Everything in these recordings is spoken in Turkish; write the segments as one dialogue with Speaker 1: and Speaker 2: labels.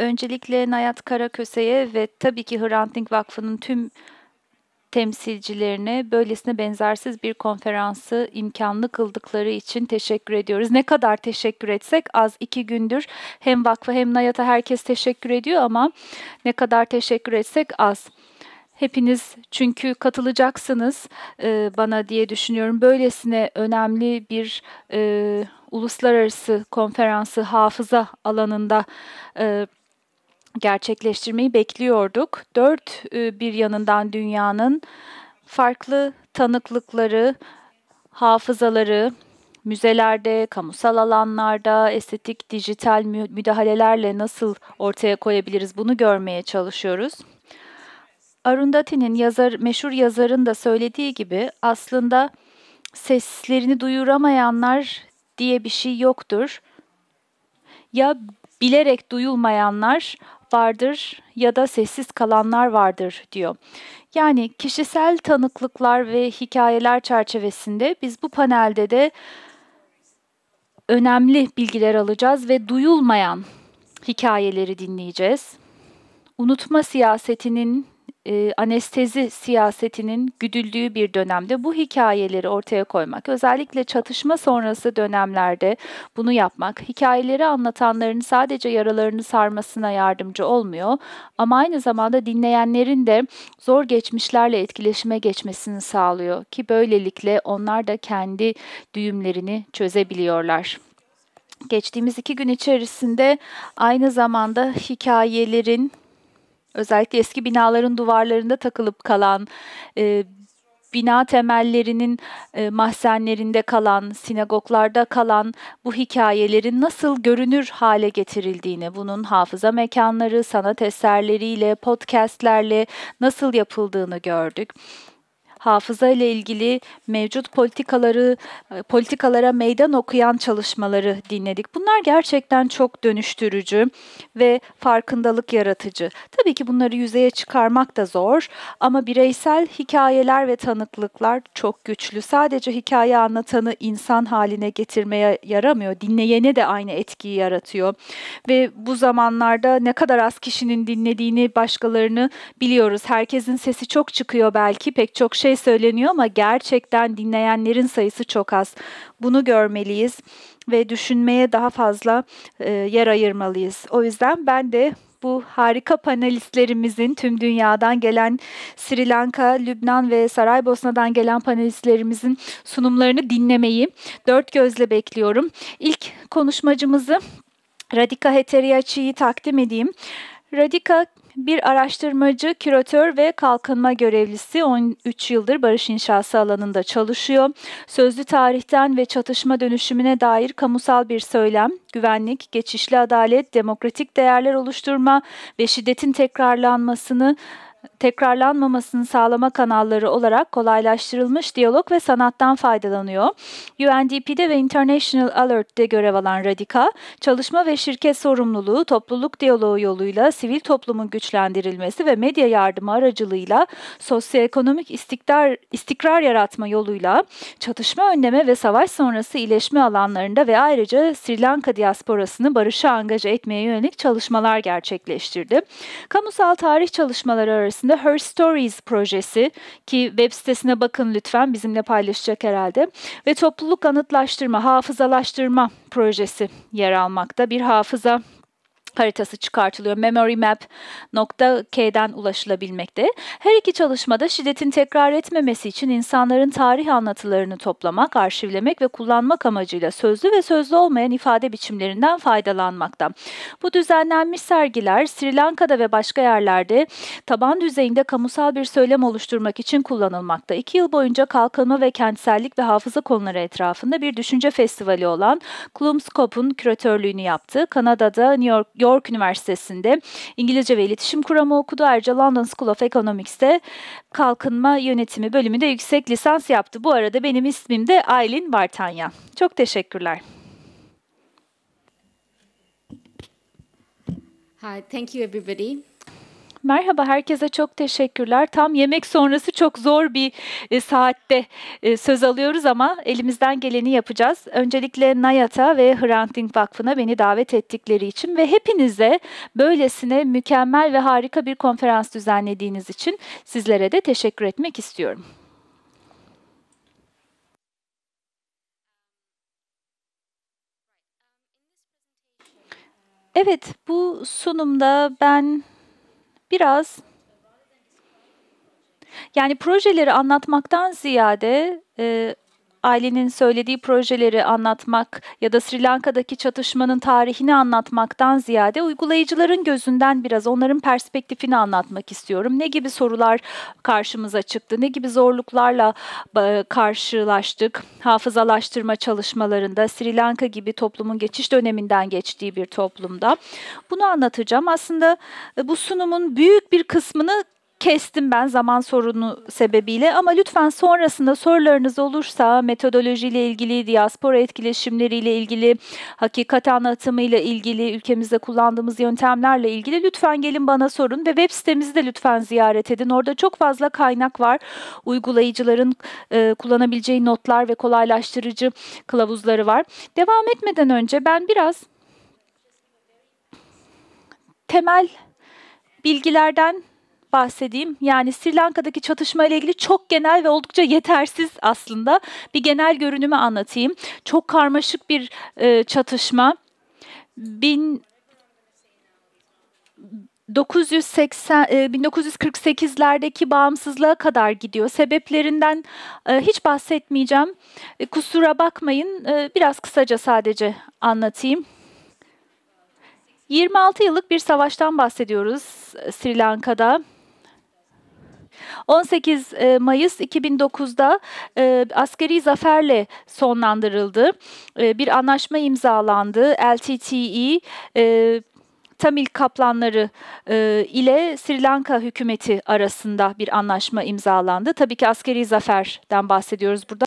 Speaker 1: Öncelikle Nayat Karaköse'ye ve tabii ki Hrant Dink Vakfı'nın tüm temsilcilerine böylesine benzersiz bir konferansı imkanlı kıldıkları için teşekkür ediyoruz. Ne kadar teşekkür etsek az iki gündür hem vakfı hem Nayat'a herkes teşekkür ediyor ama ne kadar teşekkür etsek az. Hepiniz çünkü katılacaksınız e, bana diye düşünüyorum. Böylesine önemli bir e, uluslararası konferansı hafıza alanında e, gerçekleştirmeyi bekliyorduk. Dört e, bir yanından dünyanın farklı tanıklıkları, hafızaları, müzelerde, kamusal alanlarda estetik dijital müdahalelerle nasıl ortaya koyabiliriz bunu görmeye çalışıyoruz. Arundhati'nin yazar, meşhur yazarın da söylediği gibi aslında seslerini duyuramayanlar diye bir şey yoktur. Ya bilerek duyulmayanlar vardır ya da sessiz kalanlar vardır diyor. Yani kişisel tanıklıklar ve hikayeler çerçevesinde biz bu panelde de önemli bilgiler alacağız ve duyulmayan hikayeleri dinleyeceğiz. Unutma siyasetinin e, anestezi siyasetinin güdüldüğü bir dönemde bu hikayeleri ortaya koymak, özellikle çatışma sonrası dönemlerde bunu yapmak, hikayeleri anlatanların sadece yaralarını sarmasına yardımcı olmuyor ama aynı zamanda dinleyenlerin de zor geçmişlerle etkileşime geçmesini sağlıyor ki böylelikle onlar da kendi düğümlerini çözebiliyorlar. Geçtiğimiz iki gün içerisinde aynı zamanda hikayelerin özellikle eski binaların duvarlarında takılıp kalan, e, bina temellerinin e, mahzenlerinde kalan, sinagoglarda kalan bu hikayelerin nasıl görünür hale getirildiğini, bunun hafıza mekanları, sanat eserleriyle, podcastlerle nasıl yapıldığını gördük hafıza ile ilgili mevcut politikaları e, politikalara meydan okuyan çalışmaları dinledik. Bunlar gerçekten çok dönüştürücü ve farkındalık yaratıcı. Tabii ki bunları yüzeye çıkarmak da zor ama bireysel hikayeler ve tanıklıklar çok güçlü. Sadece hikaye anlatanı insan haline getirmeye yaramıyor. Dinleyene de aynı etkiyi yaratıyor. Ve bu zamanlarda ne kadar az kişinin dinlediğini başkalarını biliyoruz. Herkesin sesi çok çıkıyor belki. Pek çok şey şey söyleniyor ama gerçekten dinleyenlerin sayısı çok az. Bunu görmeliyiz ve düşünmeye daha fazla e, yer ayırmalıyız. O yüzden ben de bu harika panelistlerimizin tüm dünyadan gelen Sri Lanka, Lübnan ve Saraybosna'dan gelen panelistlerimizin sunumlarını dinlemeyi dört gözle bekliyorum. İlk konuşmacımızı Radika Heteriachi'yi takdim edeyim. Radika bir araştırmacı, küratör ve kalkınma görevlisi 13 yıldır barış inşası alanında çalışıyor. Sözlü tarihten ve çatışma dönüşümüne dair kamusal bir söylem, güvenlik, geçişli adalet, demokratik değerler oluşturma ve şiddetin tekrarlanmasını tekrarlanmamasını sağlama kanalları olarak kolaylaştırılmış diyalog ve sanattan faydalanıyor. UNDP'de ve International Alert'te görev alan Radika, çalışma ve şirket sorumluluğu, topluluk diyaloğu yoluyla sivil toplumun güçlendirilmesi ve medya yardımı aracılığıyla sosyoekonomik istikrar, istikrar yaratma yoluyla çatışma önleme ve savaş sonrası iyileşme alanlarında ve ayrıca Sri Lanka diasporasını barışa angaja etmeye yönelik çalışmalar gerçekleştirdi. Kamusal tarih çalışmaları arasında içerisinde Her Stories projesi ki web sitesine bakın lütfen bizimle paylaşacak herhalde ve topluluk anıtlaştırma, hafızalaştırma projesi yer almakta. Bir hafıza haritası çıkartılıyor. memorymap.k'den ulaşılabilmekte. Her iki çalışmada şiddetin tekrar etmemesi için insanların tarih anlatılarını toplamak, arşivlemek ve kullanmak amacıyla sözlü ve sözlü olmayan ifade biçimlerinden faydalanmakta. Bu düzenlenmiş sergiler Sri Lanka'da ve başka yerlerde taban düzeyinde kamusal bir söylem oluşturmak için kullanılmakta. İki yıl boyunca kalkınma ve kentsellik ve hafıza konuları etrafında bir düşünce festivali olan Klumskop'un küratörlüğünü yaptı. Kanada'da New York York Üniversitesi'nde İngilizce ve İletişim Kuramı okudu. Ayrıca London School of Economics'te kalkınma yönetimi bölümünde yüksek lisans yaptı. Bu arada benim ismim de Aylin Vartanya. Çok teşekkürler.
Speaker 2: Hi, thank you everybody.
Speaker 1: Merhaba, herkese çok teşekkürler. Tam yemek sonrası çok zor bir e, saatte e, söz alıyoruz ama elimizden geleni yapacağız. Öncelikle Nayat'a ve Hrant Dink Vakfı'na beni davet ettikleri için ve hepinize böylesine mükemmel ve harika bir konferans düzenlediğiniz için sizlere de teşekkür etmek istiyorum. Evet, bu sunumda ben biraz. Yani projeleri anlatmaktan ziyade e, ailenin söylediği projeleri anlatmak ya da Sri Lanka'daki çatışmanın tarihini anlatmaktan ziyade uygulayıcıların gözünden biraz onların perspektifini anlatmak istiyorum. Ne gibi sorular karşımıza çıktı, ne gibi zorluklarla karşılaştık hafızalaştırma çalışmalarında Sri Lanka gibi toplumun geçiş döneminden geçtiği bir toplumda. Bunu anlatacağım. Aslında e, bu sunumun büyük bir kısmını kestim ben zaman sorunu sebebiyle ama lütfen sonrasında sorularınız olursa metodolojiyle ilgili, diaspora etkileşimleriyle ilgili, hakikat anlatımıyla ilgili, ülkemizde kullandığımız yöntemlerle ilgili lütfen gelin bana sorun ve web sitemizi de lütfen ziyaret edin. Orada çok fazla kaynak var. Uygulayıcıların e, kullanabileceği notlar ve kolaylaştırıcı kılavuzları var. Devam etmeden önce ben biraz temel bilgilerden bahsedeyim. Yani Sri Lanka'daki çatışma ile ilgili çok genel ve oldukça yetersiz aslında bir genel görünümü anlatayım. Çok karmaşık bir e, çatışma. Bin 980 1948'lerdeki bağımsızlığa kadar gidiyor. Sebeplerinden e, hiç bahsetmeyeceğim. E, kusura bakmayın. E, biraz kısaca sadece anlatayım. 26 yıllık bir savaştan bahsediyoruz Sri Lanka'da. 18 e, Mayıs 2009'da e, askeri zaferle sonlandırıldı. E, bir anlaşma imzalandı. LTTE Tamil kaplanları e, ile Sri Lanka hükümeti arasında bir anlaşma imzalandı. Tabii ki askeri zaferden bahsediyoruz burada.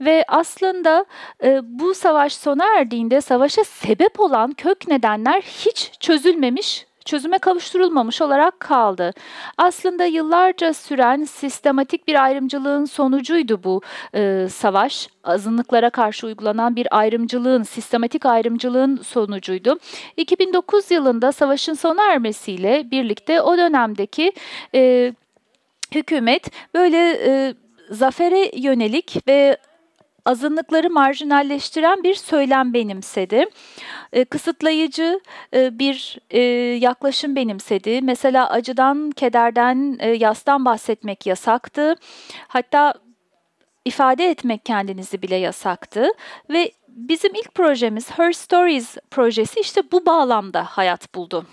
Speaker 1: Ve aslında e, bu savaş sona erdiğinde savaşa sebep olan kök nedenler hiç çözülmemiş çözüme kavuşturulmamış olarak kaldı. Aslında yıllarca süren sistematik bir ayrımcılığın sonucuydu bu e, savaş. Azınlıklara karşı uygulanan bir ayrımcılığın, sistematik ayrımcılığın sonucuydu. 2009 yılında savaşın sona ermesiyle birlikte o dönemdeki e, hükümet böyle e, zafere yönelik ve azınlıkları marjinalleştiren bir söylem benimsedi. E, kısıtlayıcı e, bir e, yaklaşım benimsedi. Mesela acıdan, kederden, e, yastan bahsetmek yasaktı. Hatta ifade etmek kendinizi bile yasaktı ve bizim ilk projemiz Her Stories projesi işte bu bağlamda hayat buldu.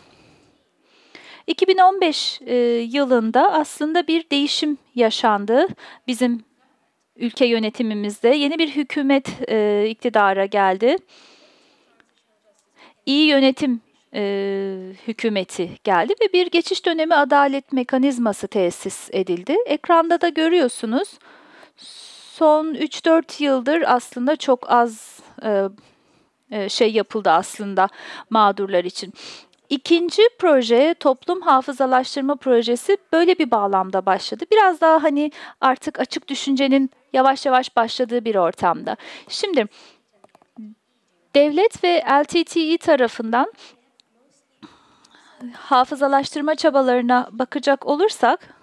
Speaker 1: 2015 e, yılında aslında bir değişim yaşandı bizim ülke yönetimimizde. Yeni bir hükümet e, iktidara geldi. İyi yönetim e, hükümeti geldi ve bir geçiş dönemi adalet mekanizması tesis edildi. Ekranda da görüyorsunuz. Son 3-4 yıldır aslında çok az e, e, şey yapıldı aslında mağdurlar için. İkinci proje toplum hafızalaştırma projesi böyle bir bağlamda başladı. Biraz daha hani artık açık düşüncenin yavaş yavaş başladığı bir ortamda. Şimdi devlet ve LTTE tarafından hafızalaştırma çabalarına bakacak olursak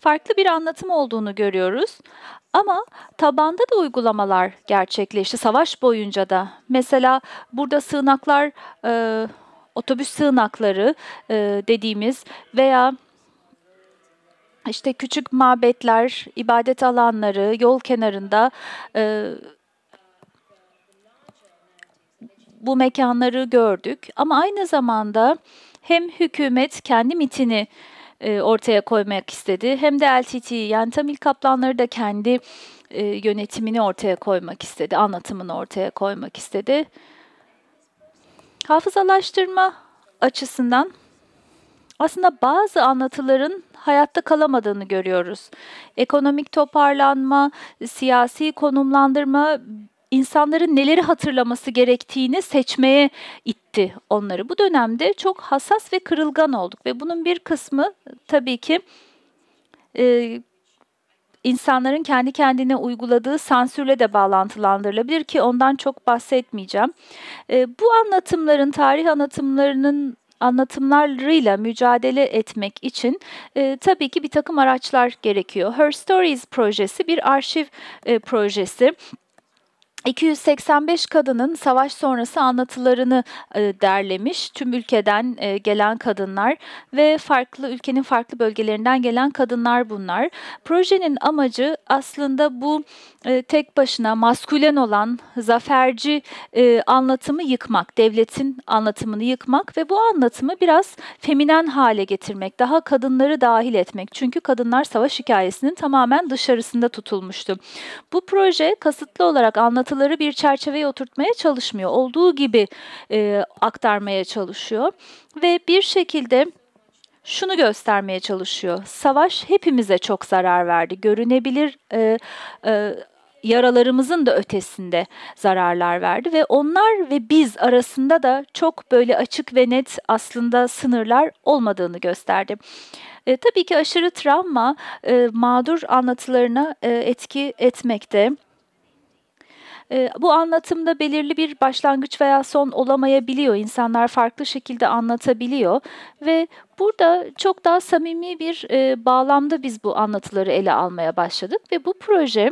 Speaker 1: farklı bir anlatım olduğunu görüyoruz. Ama tabanda da uygulamalar gerçekleşti savaş boyunca da. Mesela burada sığınaklar, e, otobüs sığınakları e, dediğimiz veya işte küçük mabetler, ibadet alanları, yol kenarında e, bu mekanları gördük. Ama aynı zamanda hem hükümet kendi mitini e, ortaya koymak istedi hem de LTT yani Tamil Kaplanları da kendi e, yönetimini ortaya koymak istedi, anlatımını ortaya koymak istedi. Hafızalaştırma açısından aslında bazı anlatıların hayatta kalamadığını görüyoruz. Ekonomik toparlanma, siyasi konumlandırma insanların neleri hatırlaması gerektiğini seçmeye itti onları. Bu dönemde çok hassas ve kırılgan olduk ve bunun bir kısmı tabii ki e, insanların kendi kendine uyguladığı sansürle de bağlantılandırılabilir ki ondan çok bahsetmeyeceğim. E, bu anlatımların, tarih anlatımlarının anlatımlarıyla mücadele etmek için e, tabii ki bir takım araçlar gerekiyor. Her Stories projesi bir arşiv e, projesi. 285 kadının savaş sonrası anlatılarını e, derlemiş. Tüm ülkeden e, gelen kadınlar ve farklı ülkenin farklı bölgelerinden gelen kadınlar bunlar. Projenin amacı aslında bu e, tek başına maskülen olan zaferci anlatımı yıkmak, devletin anlatımını yıkmak ve bu anlatımı biraz feminen hale getirmek, daha kadınları dahil etmek. Çünkü kadınlar savaş hikayesinin tamamen dışarısında tutulmuştu. Bu proje kasıtlı olarak anlatıları bir çerçeveye oturtmaya çalışmıyor. Olduğu gibi e, aktarmaya çalışıyor ve bir şekilde şunu göstermeye çalışıyor. Savaş hepimize çok zarar verdi. Görünebilir e, e, yaralarımızın da ötesinde zararlar verdi ve onlar ve biz arasında da çok böyle açık ve net aslında sınırlar olmadığını gösterdi. E, tabii ki aşırı travma e, mağdur anlatılarına e, etki etmekte. E, bu anlatımda belirli bir başlangıç veya son olamayabiliyor. İnsanlar farklı şekilde anlatabiliyor ve burada çok daha samimi bir e, bağlamda biz bu anlatıları ele almaya başladık ve bu proje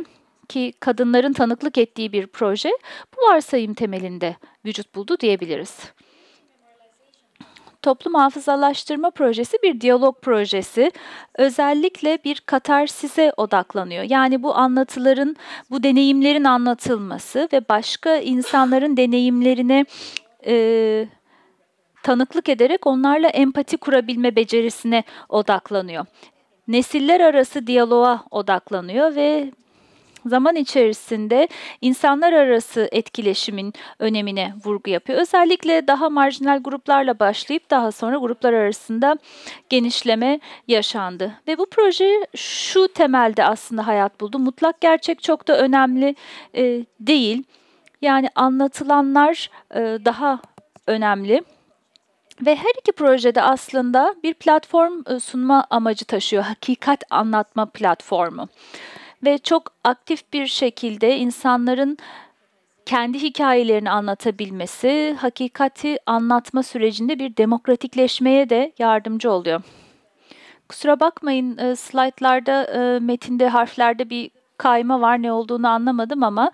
Speaker 1: ki kadınların tanıklık ettiği bir proje bu varsayım temelinde vücut buldu diyebiliriz. Toplum hafızalaştırma projesi bir diyalog projesi. Özellikle bir katarsise odaklanıyor. Yani bu anlatıların, bu deneyimlerin anlatılması ve başka insanların deneyimlerine e, tanıklık ederek onlarla empati kurabilme becerisine odaklanıyor. Nesiller arası diyaloğa odaklanıyor ve zaman içerisinde insanlar arası etkileşimin önemine vurgu yapıyor. Özellikle daha marjinal gruplarla başlayıp daha sonra gruplar arasında genişleme yaşandı. Ve bu proje şu temelde aslında hayat buldu. Mutlak gerçek çok da önemli e, değil. Yani anlatılanlar e, daha önemli. Ve her iki projede aslında bir platform e, sunma amacı taşıyor. Hakikat anlatma platformu ve çok aktif bir şekilde insanların kendi hikayelerini anlatabilmesi, hakikati anlatma sürecinde bir demokratikleşmeye de yardımcı oluyor. Kusura bakmayın e, slaytlarda, e, metinde, harflerde bir kayma var ne olduğunu anlamadım ama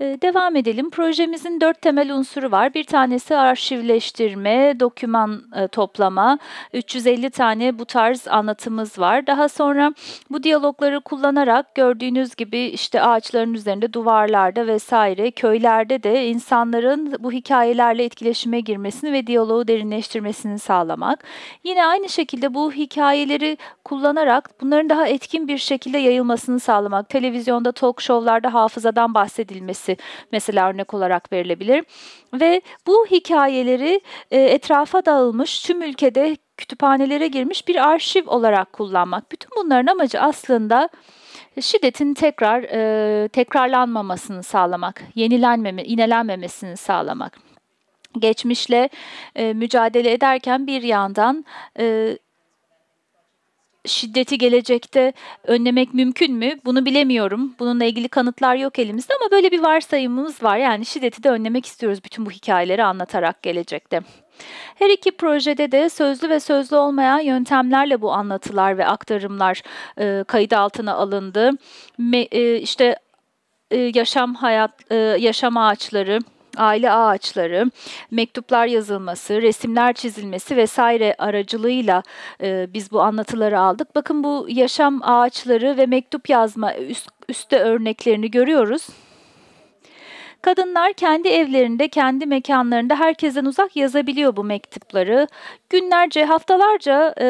Speaker 1: ee, devam edelim. Projemizin dört temel unsuru var. Bir tanesi arşivleştirme, doküman e, toplama. 350 tane bu tarz anlatımız var. Daha sonra bu diyalogları kullanarak gördüğünüz gibi işte ağaçların üzerinde, duvarlarda vesaire köylerde de insanların bu hikayelerle etkileşime girmesini ve diyaloğu derinleştirmesini sağlamak. Yine aynı şekilde bu hikayeleri kullanarak bunların daha etkin bir şekilde yayılmasını sağlamak. Televizyonda, talk show'larda hafızadan bahsedilmesi mesela örnek olarak verilebilir. Ve bu hikayeleri e, etrafa dağılmış, tüm ülkede kütüphanelere girmiş bir arşiv olarak kullanmak. Bütün bunların amacı aslında şiddetin tekrar e, tekrarlanmamasını sağlamak, yenilenmeme, inelenmemesini sağlamak. Geçmişle e, mücadele ederken bir yandan e, şiddeti gelecekte önlemek mümkün mü? Bunu bilemiyorum. Bununla ilgili kanıtlar yok elimizde ama böyle bir varsayımımız var. Yani şiddeti de önlemek istiyoruz bütün bu hikayeleri anlatarak gelecekte. Her iki projede de sözlü ve sözlü olmayan yöntemlerle bu anlatılar ve aktarımlar e, kayıt altına alındı. Me, e, işte e, yaşam hayat, e, yaşam ağaçları, aile ağaçları, mektuplar yazılması, resimler çizilmesi vesaire aracılığıyla e, biz bu anlatıları aldık. Bakın bu yaşam ağaçları ve mektup yazma üst, üstte örneklerini görüyoruz. Kadınlar kendi evlerinde, kendi mekanlarında herkesten uzak yazabiliyor bu mektupları. Günlerce, haftalarca e,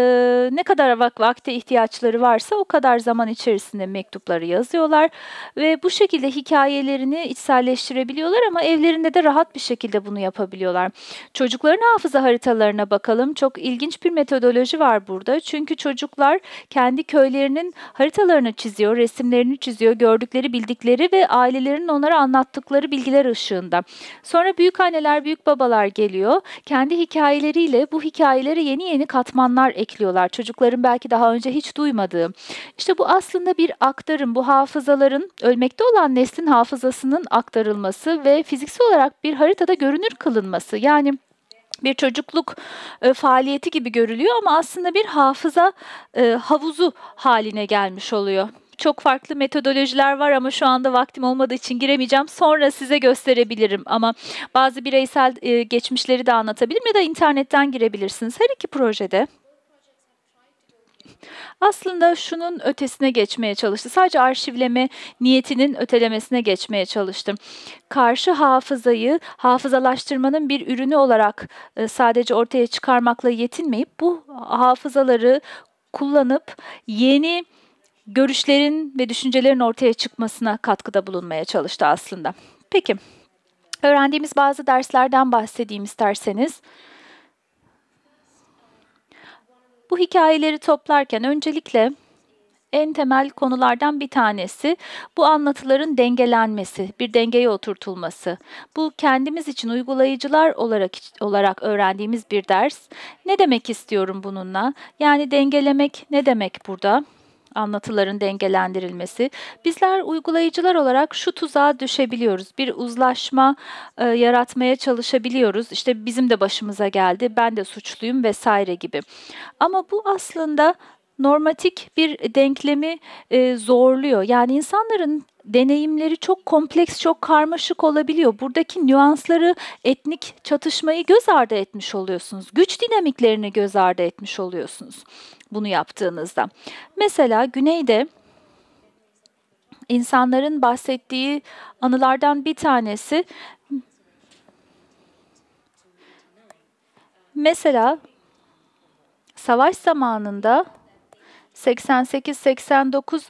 Speaker 1: ne kadar vak vakte ihtiyaçları varsa o kadar zaman içerisinde mektupları yazıyorlar ve bu şekilde hikayelerini içselleştirebiliyorlar ama evlerinde de rahat bir şekilde bunu yapabiliyorlar. Çocukların hafıza haritalarına bakalım. Çok ilginç bir metodoloji var burada. Çünkü çocuklar kendi köylerinin haritalarını çiziyor, resimlerini çiziyor, gördükleri, bildikleri ve ailelerinin onlara anlattıkları bilgiler ışığında. Sonra büyük anneler, büyük babalar geliyor. Kendi hikayeleriyle bu hikayelere yeni yeni katmanlar ekliyorlar. Çocukların belki daha önce hiç duymadığı. İşte bu aslında bir aktarım. Bu hafızaların ölmekte olan neslin hafızasının aktarılması ve fiziksel olarak bir haritada görünür kılınması. Yani bir çocukluk e, faaliyeti gibi görülüyor ama aslında bir hafıza e, havuzu haline gelmiş oluyor. Çok farklı metodolojiler var ama şu anda vaktim olmadığı için giremeyeceğim. Sonra size gösterebilirim ama bazı bireysel e, geçmişleri de anlatabilirim ya da internetten girebilirsiniz. Her iki projede aslında şunun ötesine geçmeye çalıştı. Sadece arşivleme niyetinin ötelemesine geçmeye çalıştım. Karşı hafızayı hafızalaştırmanın bir ürünü olarak e, sadece ortaya çıkarmakla yetinmeyip bu hafızaları kullanıp yeni görüşlerin ve düşüncelerin ortaya çıkmasına katkıda bulunmaya çalıştı aslında. Peki, öğrendiğimiz bazı derslerden bahsedeyim isterseniz. Bu hikayeleri toplarken öncelikle en temel konulardan bir tanesi bu anlatıların dengelenmesi, bir dengeye oturtulması. Bu kendimiz için uygulayıcılar olarak olarak öğrendiğimiz bir ders. Ne demek istiyorum bununla? Yani dengelemek ne demek burada? Anlatıların dengelendirilmesi. Bizler uygulayıcılar olarak şu tuzağa düşebiliyoruz. Bir uzlaşma e, yaratmaya çalışabiliyoruz. İşte bizim de başımıza geldi, ben de suçluyum vesaire gibi. Ama bu aslında normatik bir denklemi e, zorluyor. Yani insanların deneyimleri çok kompleks, çok karmaşık olabiliyor. Buradaki nüansları, etnik çatışmayı göz ardı etmiş oluyorsunuz. Güç dinamiklerini göz ardı etmiş oluyorsunuz bunu yaptığınızda. Mesela güneyde insanların bahsettiği anılardan bir tanesi mesela savaş zamanında 88-89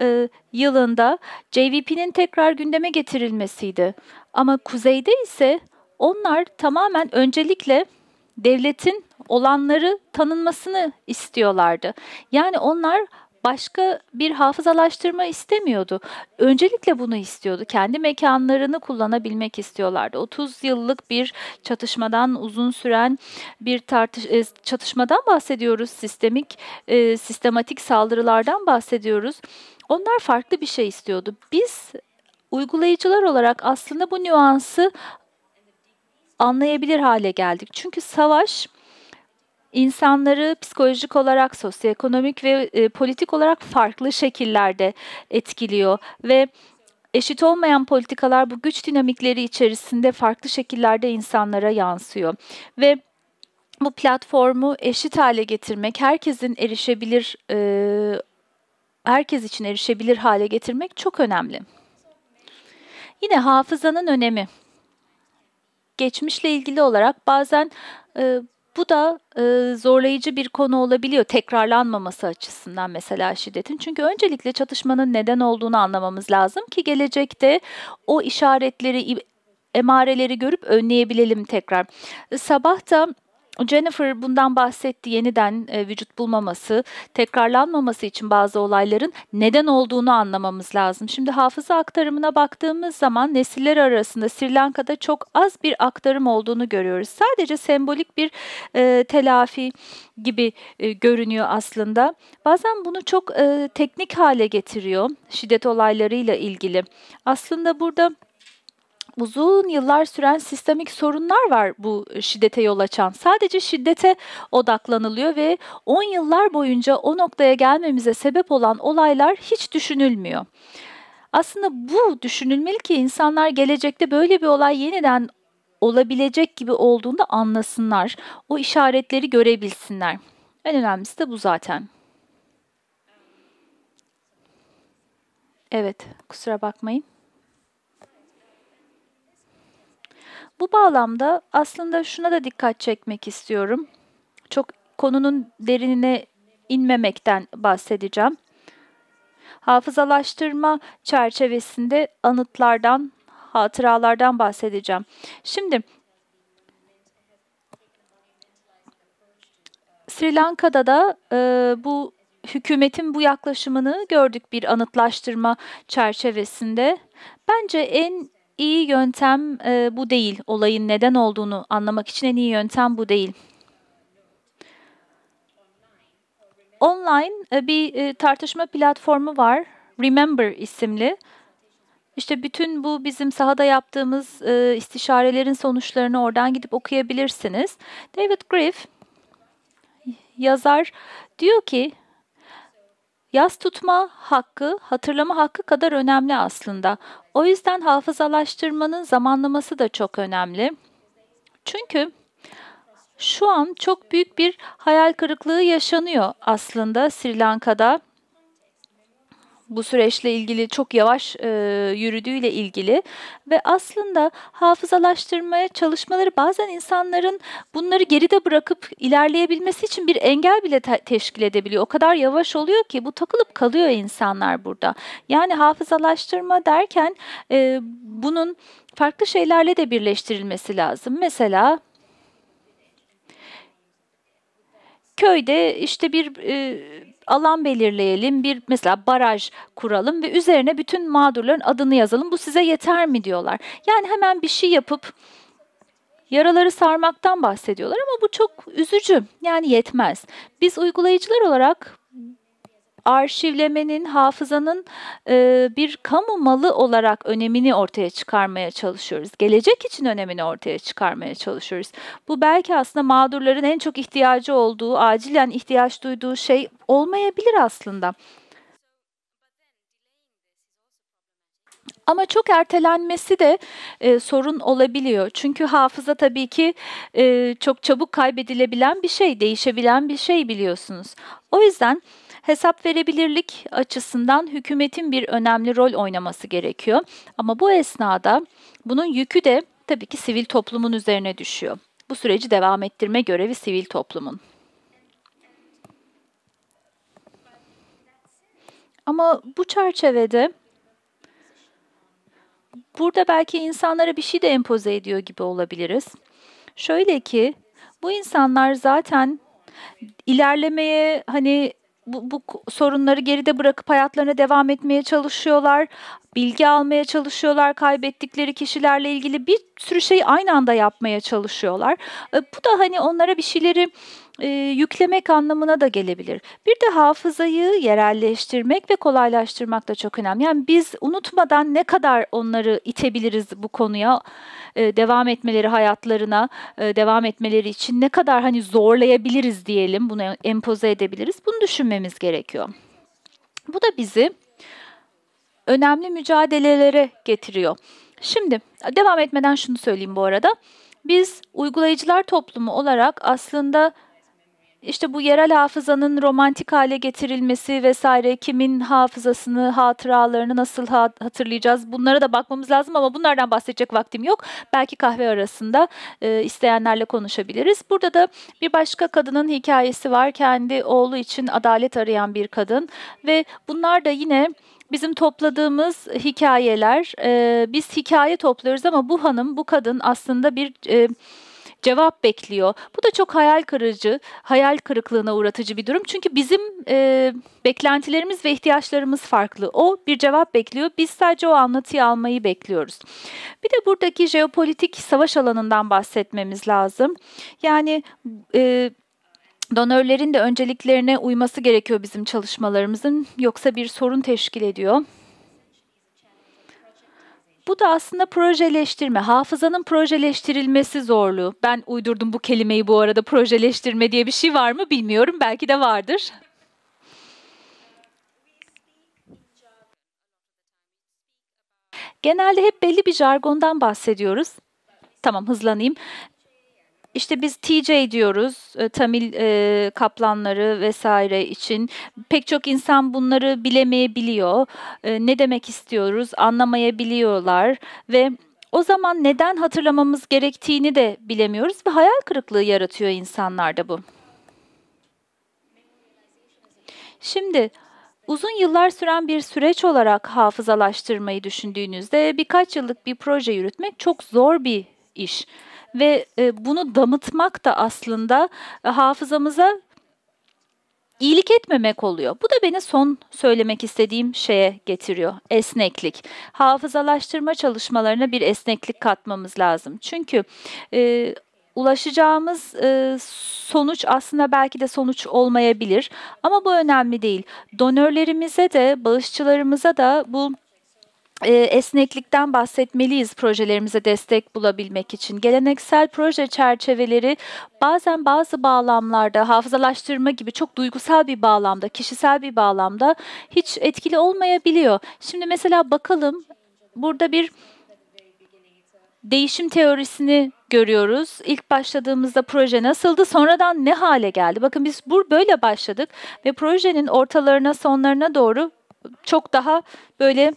Speaker 1: e, yılında JVP'nin tekrar gündeme getirilmesiydi. Ama kuzeyde ise onlar tamamen öncelikle devletin olanları tanınmasını istiyorlardı. Yani onlar başka bir hafızalaştırma istemiyordu. Öncelikle bunu istiyordu. Kendi mekanlarını kullanabilmek istiyorlardı. 30 yıllık bir çatışmadan uzun süren bir tartış e, çatışmadan bahsediyoruz. Sistemik e, sistematik saldırılardan bahsediyoruz. Onlar farklı bir şey istiyordu. Biz uygulayıcılar olarak aslında bu nüansı anlayabilir hale geldik. Çünkü savaş insanları psikolojik olarak, sosyoekonomik ve e, politik olarak farklı şekillerde etkiliyor ve eşit olmayan politikalar bu güç dinamikleri içerisinde farklı şekillerde insanlara yansıyor ve bu platformu eşit hale getirmek, herkesin erişebilir, e, herkes için erişebilir hale getirmek çok önemli. Yine hafızanın önemi. Geçmişle ilgili olarak bazen e, bu da e, zorlayıcı bir konu olabiliyor tekrarlanmaması açısından mesela şiddetin. Çünkü öncelikle çatışmanın neden olduğunu anlamamız lazım ki gelecekte o işaretleri, emareleri görüp önleyebilelim tekrar. Sabah da Jennifer bundan bahsetti yeniden e, vücut bulmaması, tekrarlanmaması için bazı olayların neden olduğunu anlamamız lazım. Şimdi hafıza aktarımına baktığımız zaman nesiller arasında Sri Lanka'da çok az bir aktarım olduğunu görüyoruz. Sadece sembolik bir e, telafi gibi e, görünüyor aslında. Bazen bunu çok e, teknik hale getiriyor şiddet olaylarıyla ilgili. Aslında burada uzun yıllar süren sistemik sorunlar var bu şiddete yol açan. Sadece şiddete odaklanılıyor ve 10 yıllar boyunca o noktaya gelmemize sebep olan olaylar hiç düşünülmüyor. Aslında bu düşünülmeli ki insanlar gelecekte böyle bir olay yeniden olabilecek gibi olduğunda anlasınlar. O işaretleri görebilsinler. En önemlisi de bu zaten. Evet, kusura bakmayın. Bu bağlamda aslında şuna da dikkat çekmek istiyorum. Çok konunun derinine inmemekten bahsedeceğim. Hafızalaştırma çerçevesinde anıtlardan, hatıralardan bahsedeceğim. Şimdi Sri Lanka'da da e, bu hükümetin bu yaklaşımını gördük bir anıtlaştırma çerçevesinde. Bence en iyi yöntem e, bu değil. Olayın neden olduğunu anlamak için en iyi yöntem bu değil. Online e, bir e, tartışma platformu var. Remember isimli. İşte bütün bu bizim sahada yaptığımız e, istişarelerin sonuçlarını oradan gidip okuyabilirsiniz. David Griff yazar diyor ki Yaz tutma hakkı, hatırlama hakkı kadar önemli aslında. O yüzden hafızalaştırmanın zamanlaması da çok önemli. Çünkü şu an çok büyük bir hayal kırıklığı yaşanıyor aslında Sri Lanka'da bu süreçle ilgili çok yavaş e, yürüdüğüyle ilgili ve aslında hafızalaştırmaya çalışmaları bazen insanların bunları geride bırakıp ilerleyebilmesi için bir engel bile te- teşkil edebiliyor. O kadar yavaş oluyor ki bu takılıp kalıyor insanlar burada. Yani hafızalaştırma derken e, bunun farklı şeylerle de birleştirilmesi lazım. Mesela köyde işte bir e, alan belirleyelim, bir mesela baraj kuralım ve üzerine bütün mağdurların adını yazalım. Bu size yeter mi diyorlar. Yani hemen bir şey yapıp yaraları sarmaktan bahsediyorlar ama bu çok üzücü. Yani yetmez. Biz uygulayıcılar olarak arşivlemenin, hafızanın e, bir kamu malı olarak önemini ortaya çıkarmaya çalışıyoruz. Gelecek için önemini ortaya çıkarmaya çalışıyoruz. Bu belki aslında mağdurların en çok ihtiyacı olduğu, acilen ihtiyaç duyduğu şey olmayabilir aslında. Ama çok ertelenmesi de e, sorun olabiliyor. Çünkü hafıza tabii ki e, çok çabuk kaybedilebilen bir şey, değişebilen bir şey biliyorsunuz. O yüzden hesap verebilirlik açısından hükümetin bir önemli rol oynaması gerekiyor. Ama bu esnada bunun yükü de tabii ki sivil toplumun üzerine düşüyor. Bu süreci devam ettirme görevi sivil toplumun. Ama bu çerçevede burada belki insanlara bir şey de empoze ediyor gibi olabiliriz. Şöyle ki bu insanlar zaten ilerlemeye hani bu, bu sorunları geride bırakıp hayatlarına devam etmeye çalışıyorlar. Bilgi almaya çalışıyorlar. Kaybettikleri kişilerle ilgili bir sürü şey aynı anda yapmaya çalışıyorlar. E, bu da hani onlara bir şeyleri e, yüklemek anlamına da gelebilir. Bir de hafızayı yerelleştirmek ve kolaylaştırmak da çok önemli. Yani biz unutmadan ne kadar onları itebiliriz bu konuya e, devam etmeleri hayatlarına e, devam etmeleri için ne kadar hani zorlayabiliriz diyelim bunu empoze edebiliriz. Bunu düşünmemiz gerekiyor. Bu da bizi önemli mücadelelere getiriyor. Şimdi devam etmeden şunu söyleyeyim bu arada. Biz uygulayıcılar toplumu olarak aslında işte bu yerel hafızanın romantik hale getirilmesi vesaire, kimin hafızasını, hatıralarını nasıl hatırlayacağız bunlara da bakmamız lazım ama bunlardan bahsedecek vaktim yok. Belki kahve arasında e, isteyenlerle konuşabiliriz. Burada da bir başka kadının hikayesi var. Kendi oğlu için adalet arayan bir kadın ve bunlar da yine bizim topladığımız hikayeler. E, biz hikaye topluyoruz ama bu hanım, bu kadın aslında bir... E, cevap bekliyor. Bu da çok hayal kırıcı, hayal kırıklığına uğratıcı bir durum. Çünkü bizim e, beklentilerimiz ve ihtiyaçlarımız farklı. O bir cevap bekliyor, biz sadece o anlatıyı almayı bekliyoruz. Bir de buradaki jeopolitik savaş alanından bahsetmemiz lazım. Yani... E, donörlerin de önceliklerine uyması gerekiyor bizim çalışmalarımızın yoksa bir sorun teşkil ediyor. Bu da aslında projeleştirme, hafızanın projeleştirilmesi zorluğu. Ben uydurdum bu kelimeyi bu arada projeleştirme diye bir şey var mı bilmiyorum. Belki de vardır. Genelde hep belli bir jargondan bahsediyoruz. Tamam hızlanayım. İşte biz TJ diyoruz, e, Tamil e, kaplanları vesaire için. Pek çok insan bunları bilemeyebiliyor. E, ne demek istiyoruz anlamayabiliyorlar ve o zaman neden hatırlamamız gerektiğini de bilemiyoruz ve hayal kırıklığı yaratıyor insanlarda bu. Şimdi uzun yıllar süren bir süreç olarak hafızalaştırmayı düşündüğünüzde birkaç yıllık bir proje yürütmek çok zor bir iş ve e, bunu damıtmak da aslında e, hafızamıza iyilik etmemek oluyor. Bu da beni son söylemek istediğim şeye getiriyor. Esneklik. Hafızalaştırma çalışmalarına bir esneklik katmamız lazım. Çünkü e, ulaşacağımız e, sonuç aslında belki de sonuç olmayabilir. Ama bu önemli değil. Donörlerimize de, bağışçılarımıza da bu esneklikten bahsetmeliyiz projelerimize destek bulabilmek için. Geleneksel proje çerçeveleri bazen bazı bağlamlarda hafızalaştırma gibi çok duygusal bir bağlamda, kişisel bir bağlamda hiç etkili olmayabiliyor. Şimdi mesela bakalım burada bir değişim teorisini görüyoruz. İlk başladığımızda proje nasıldı? Sonradan ne hale geldi? Bakın biz bu böyle başladık ve projenin ortalarına, sonlarına doğru çok daha böyle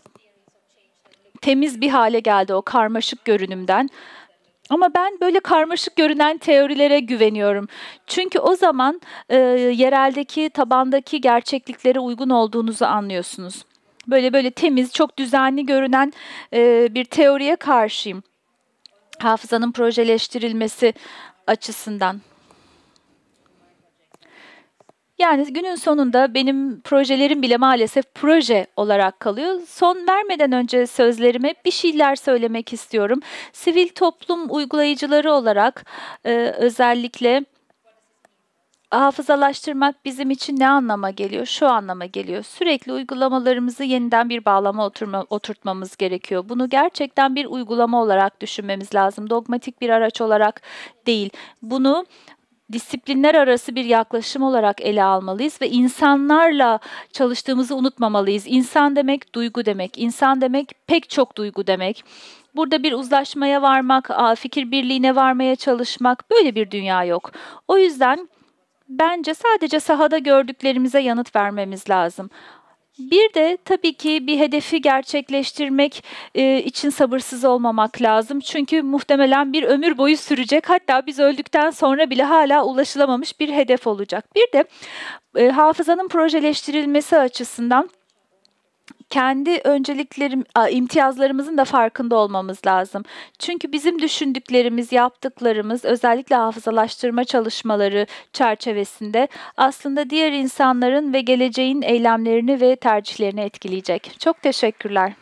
Speaker 1: temiz bir hale geldi o karmaşık görünümden. Ama ben böyle karmaşık görünen teorilere güveniyorum. Çünkü o zaman e, yereldeki, tabandaki gerçekliklere uygun olduğunuzu anlıyorsunuz. Böyle böyle temiz, çok düzenli görünen e, bir teoriye karşıyım. Hafızanın projeleştirilmesi açısından. Yani günün sonunda benim projelerim bile maalesef proje olarak kalıyor. Son vermeden önce sözlerime bir şeyler söylemek istiyorum. Sivil toplum uygulayıcıları olarak e, özellikle hafızalaştırmak bizim için ne anlama geliyor? Şu anlama geliyor. Sürekli uygulamalarımızı yeniden bir bağlama oturma, oturtmamız gerekiyor. Bunu gerçekten bir uygulama olarak düşünmemiz lazım. Dogmatik bir araç olarak değil. Bunu disiplinler arası bir yaklaşım olarak ele almalıyız ve insanlarla çalıştığımızı unutmamalıyız. İnsan demek duygu demek, insan demek pek çok duygu demek. Burada bir uzlaşmaya varmak, fikir birliğine varmaya çalışmak böyle bir dünya yok. O yüzden bence sadece sahada gördüklerimize yanıt vermemiz lazım. Bir de tabii ki bir hedefi gerçekleştirmek e, için sabırsız olmamak lazım. Çünkü muhtemelen bir ömür boyu sürecek. Hatta biz öldükten sonra bile hala ulaşılamamış bir hedef olacak. Bir de e, hafızanın projeleştirilmesi açısından kendi önceliklerim, imtiyazlarımızın da farkında olmamız lazım. Çünkü bizim düşündüklerimiz, yaptıklarımız özellikle hafızalaştırma çalışmaları çerçevesinde aslında diğer insanların ve geleceğin eylemlerini ve tercihlerini etkileyecek. Çok teşekkürler.